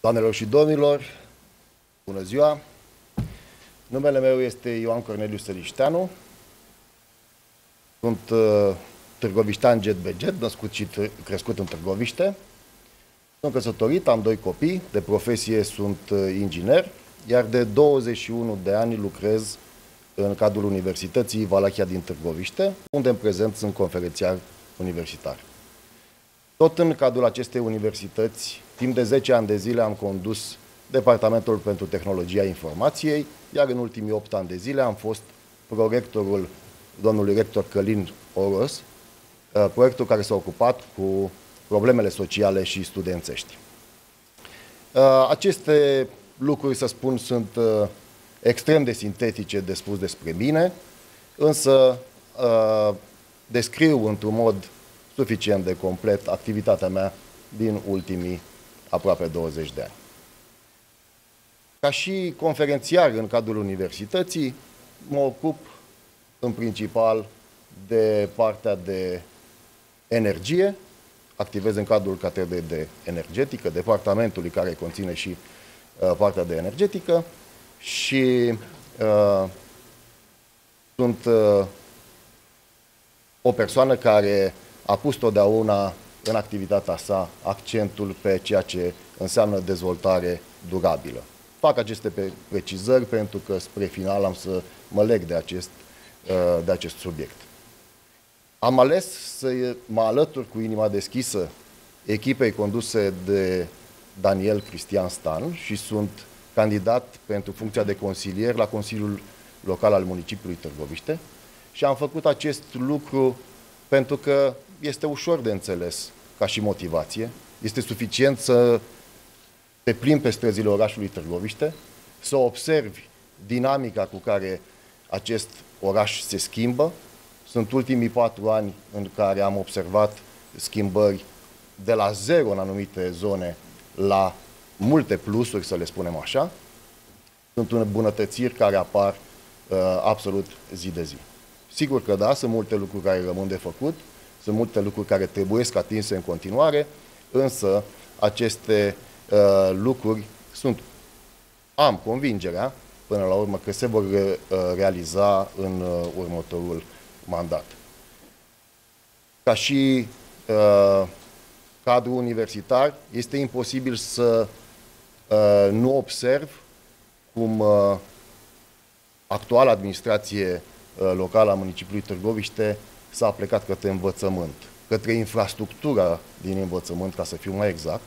Doamnelor și domnilor, bună ziua! Numele meu este Ioan Corneliu Sălișteanu. Sunt uh, târgoviștean jet beget, născut și crescut în Târgoviște. Sunt căsătorit, am doi copii, de profesie sunt uh, inginer, iar de 21 de ani lucrez în cadrul Universității Valachia din Târgoviște, unde în prezent sunt conferențiar universitar. Tot în cadrul acestei universități, timp de 10 ani de zile am condus Departamentul pentru Tehnologia Informației, iar în ultimii 8 ani de zile am fost prorectorul domnului rector Călin Oros, uh, proiectul care s-a ocupat cu problemele sociale și studențești. Uh, aceste lucruri, să spun, sunt uh, extrem de sintetice de spus despre mine, însă descriu într-un mod suficient de complet activitatea mea din ultimii aproape 20 de ani. Ca și conferențiar în cadrul universității, mă ocup în principal de partea de energie, activez în cadrul catedrei de energetică, departamentului care conține și uh, partea de energetică și uh, sunt uh, o persoană care a pus totdeauna în activitatea sa accentul pe ceea ce înseamnă dezvoltare durabilă. Fac aceste precizări pentru că spre final am să mă leg de acest, uh, de acest subiect. Am ales să mă alătur cu inima deschisă echipei conduse de Daniel Cristian Stan și sunt candidat pentru funcția de consilier la Consiliul Local al Municipiului Târgoviște și am făcut acest lucru pentru că este ușor de înțeles ca și motivație. Este suficient să te plimbi pe străzile orașului Târgoviște, să observi dinamica cu care acest oraș se schimbă. Sunt ultimii patru ani în care am observat schimbări de la zero în anumite zone la multe plusuri, să le spunem așa. Sunt îmbunătățiri care apar uh, absolut zi de zi. Sigur că da, sunt multe lucruri care rămân de făcut, sunt multe lucruri care trebuie să atinse în continuare, însă aceste uh, lucruri sunt, am convingerea, până la urmă, că se vor uh, realiza în uh, următorul mandat. Ca și uh, cadru universitar, este imposibil să uh, nu observ cum uh, actuala administrație uh, locală a municipiului Târgoviște s-a plecat către învățământ, către infrastructura din învățământ, ca să fiu mai exact,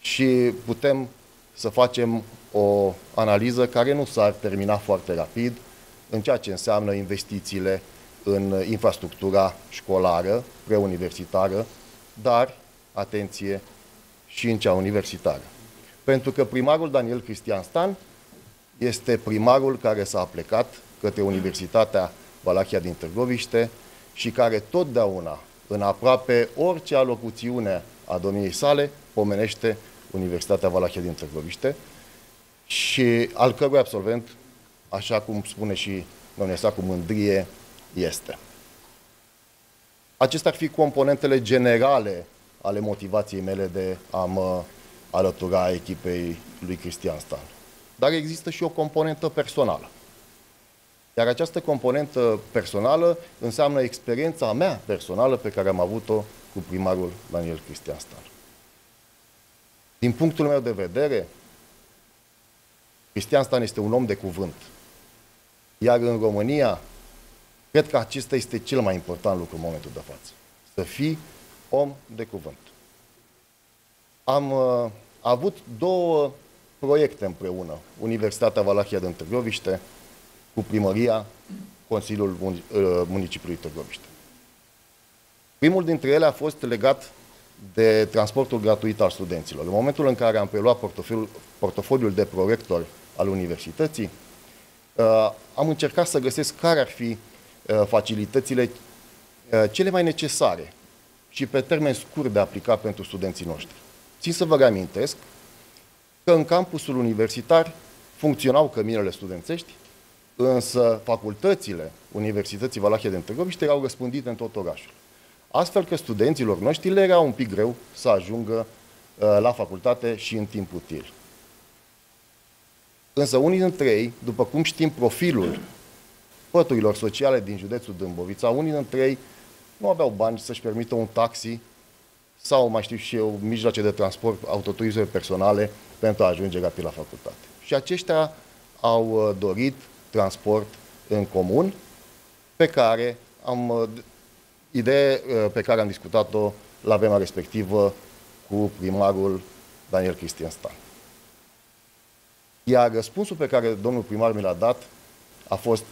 și putem să facem o analiză care nu s-ar termina foarte rapid în ceea ce înseamnă investițiile în infrastructura școlară, preuniversitară, dar, atenție, și în cea universitară. Pentru că primarul Daniel Cristian Stan este primarul care s-a plecat către Universitatea Valachia din Târgoviște și care totdeauna, în aproape orice alocuțiune a domniei sale, pomenește Universitatea Valahia din Târgoviște și al cărui absolvent, așa cum spune și domnia sa cu mândrie, este. Acestea ar fi componentele generale ale motivației mele de a mă alătura echipei lui Cristian Stan. Dar există și o componentă personală. Iar această componentă personală înseamnă experiența mea personală pe care am avut-o cu primarul Daniel Cristian Stan. Din punctul meu de vedere, Cristian Stan este un om de cuvânt. Iar în România, cred că acesta este cel mai important lucru în momentul de față. Să fii om de cuvânt. Am uh, avut două proiecte împreună. Universitatea Valahia de Târgoviște cu primăria Consiliul uh, Municipiului Târgoviște. Primul dintre ele a fost legat de transportul gratuit al studenților. În momentul în care am preluat portofoliul, portofoliul de prorector al universității, uh, am încercat să găsesc care ar fi uh, facilitățile cele mai necesare și pe termen scurt de aplicat pentru studenții noștri. Țin să vă reamintesc că în campusul universitar funcționau căminele studențești, însă facultățile Universității Valahia de Târgoviște erau răspândite în tot orașul. Astfel că studenților noștri le era un pic greu să ajungă la facultate și în timp util. Însă unii dintre ei, după cum știm profilul păturilor sociale din județul Dâmbovița, unii dintre ei nu aveau bani să-și permită un taxi sau, mai știu și eu, mijloace de transport, autoturisme personale pentru a ajunge rapid la facultate. Și aceștia au uh, dorit transport în comun, pe care am, uh, idee uh, pe care am discutat-o la vremea respectivă cu primarul Daniel Cristian Stan. Iar răspunsul pe care domnul primar mi l-a dat a fost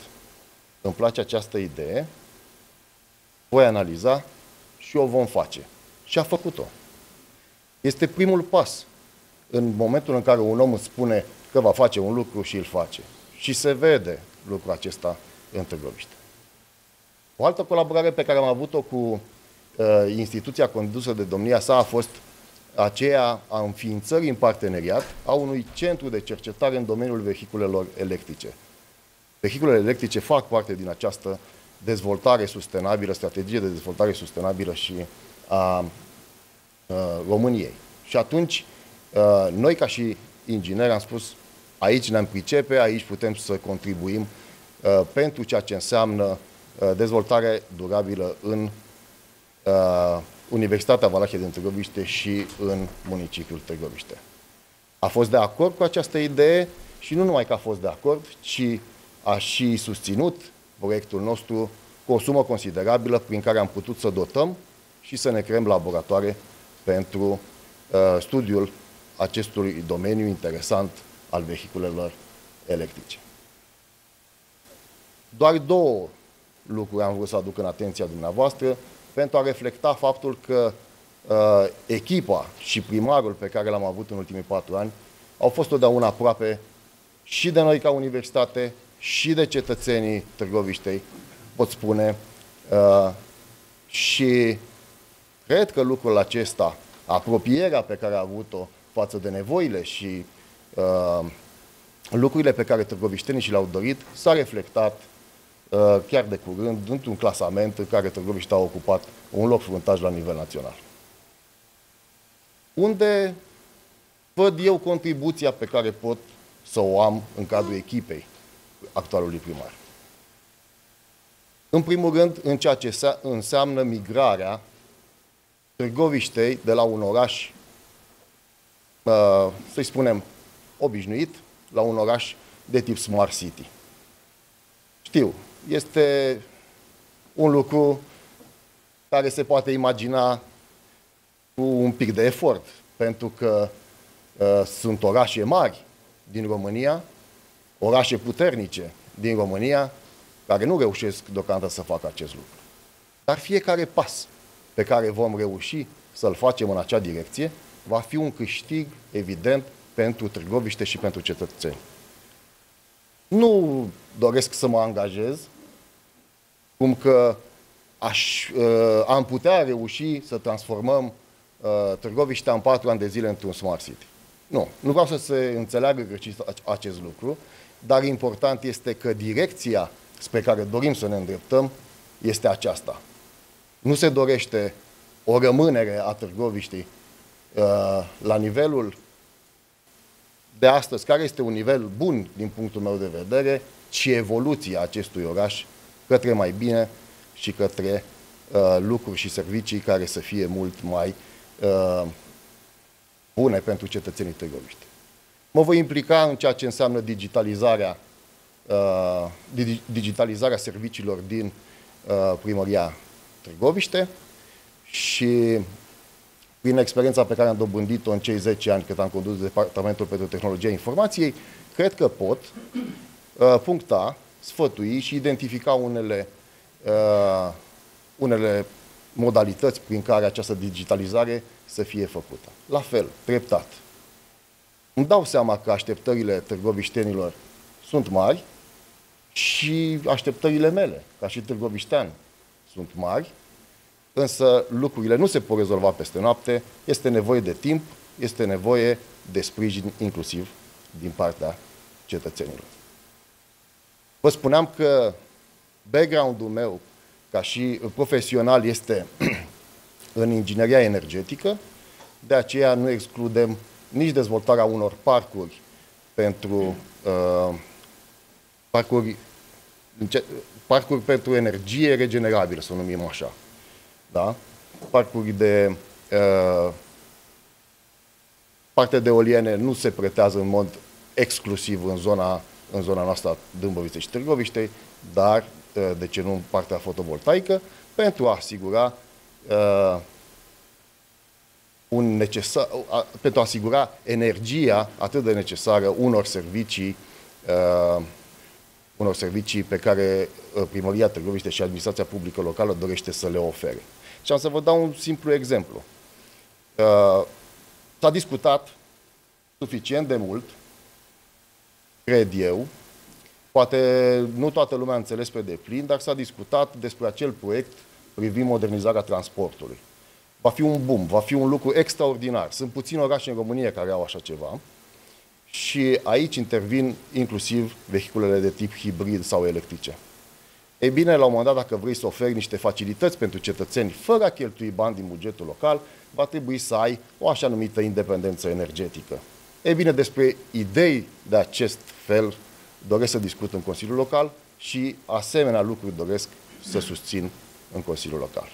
îmi place această idee, voi analiza și o vom face. Și a făcut-o. Este primul pas. În momentul în care un om îți spune că va face un lucru și îl face. Și se vede lucrul acesta în Târgoviște. O altă colaborare pe care am avut-o cu uh, instituția condusă de domnia sa a fost aceea a înființării în parteneriat a unui centru de cercetare în domeniul vehiculelor electrice. Vehiculele electrice fac parte din această dezvoltare sustenabilă, strategie de dezvoltare sustenabilă și a, a României. Și atunci, a, noi ca și ingineri am spus, aici ne-am pricepe, aici putem să contribuim a, pentru ceea ce înseamnă a, dezvoltare durabilă în a, Universitatea Valahe din Târgoviște și în municipiul Târgoviște. A fost de acord cu această idee și nu numai că a fost de acord, ci a și susținut proiectul nostru cu o sumă considerabilă prin care am putut să dotăm și să ne creăm laboratoare pentru uh, studiul acestui domeniu interesant al vehiculelor electrice. Doar două lucruri am vrut să aduc în atenția dumneavoastră pentru a reflecta faptul că uh, echipa și primarul pe care l-am avut în ultimii patru ani au fost totdeauna aproape și de noi ca universitate și de cetățenii Târgoviștei, pot spune, uh, și cred că lucrul acesta, apropierea pe care a avut-o față de nevoile și uh, lucrurile pe care târgoviștenii și le-au dorit, s-a reflectat uh, chiar de curând într-un clasament în care Târgoviște a ocupat un loc fruntaș la nivel național. Unde văd eu contribuția pe care pot să o am în cadrul echipei actualului primar. În primul rând, în ceea ce înseamnă migrarea Târgoviștei de la un oraș, uh, să-i spunem, obișnuit, la un oraș de tip Smart City. Știu, este un lucru care se poate imagina cu un pic de efort, pentru că uh, sunt orașe mari din România orașe puternice din România care nu reușesc deocamdată să facă acest lucru. Dar fiecare pas pe care vom reuși să-l facem în acea direcție va fi un câștig evident pentru Târgoviște și pentru cetățeni. Nu doresc să mă angajez, cum că aș, uh, am putea reuși să transformăm uh, Târgoviștea în patru ani de zile într-un smart city. Nu, nu vreau să se înțeleagă acest lucru, dar important este că direcția spre care dorim să ne îndreptăm este aceasta. Nu se dorește o rămânere a Târgoviștii uh, la nivelul de astăzi, care este un nivel bun din punctul meu de vedere, ci evoluția acestui oraș către mai bine și către uh, lucruri și servicii care să fie mult mai uh, bune pentru cetățenii Târgoviști. Mă voi implica în ceea ce înseamnă digitalizarea, uh, digitalizarea serviciilor din uh, primăria Târgoviște și prin experiența pe care am dobândit-o în cei 10 ani cât am condus Departamentul pentru Tehnologia Informației, cred că pot uh, puncta, sfătui și identifica unele, uh, unele modalități prin care această digitalizare să fie făcută. La fel, treptat, îmi dau seama că așteptările târgoviștenilor sunt mari și așteptările mele, ca și târgoviștean, sunt mari, însă lucrurile nu se pot rezolva peste noapte, este nevoie de timp, este nevoie de sprijin inclusiv din partea cetățenilor. Vă spuneam că background-ul meu ca și profesional este în ingineria energetică, De aceea nu excludem nici dezvoltarea unor parcuri pentru uh, parcuri, parcuri pentru energie regenerabilă, să o numim așa. Da? Parcuri de uh, partea de oliene nu se pretează în mod exclusiv în zona, în zona noastră Dâmboviței și Târgoviștei, dar uh, de ce nu în partea fotovoltaică, pentru a asigura uh, un necesar, uh, pentru a asigura energia atât de necesară unor servicii uh, unor servicii pe care uh, Primăria Târgoviște și Administrația Publică Locală dorește să le ofere. Și am să vă dau un simplu exemplu. Uh, s-a discutat suficient de mult, cred eu, poate nu toată lumea a înțeles pe deplin, dar s-a discutat despre acel proiect privind modernizarea transportului. Va fi un boom, va fi un lucru extraordinar. Sunt puțini orașe în România care au așa ceva și aici intervin inclusiv vehiculele de tip hibrid sau electrice. Ei bine, la un moment dat, dacă vrei să oferi niște facilități pentru cetățeni fără a cheltui bani din bugetul local, va trebui să ai o așa numită independență energetică. Ei bine, despre idei de acest fel doresc să discut în Consiliul Local și asemenea lucruri doresc să susțin în Consiliul Local.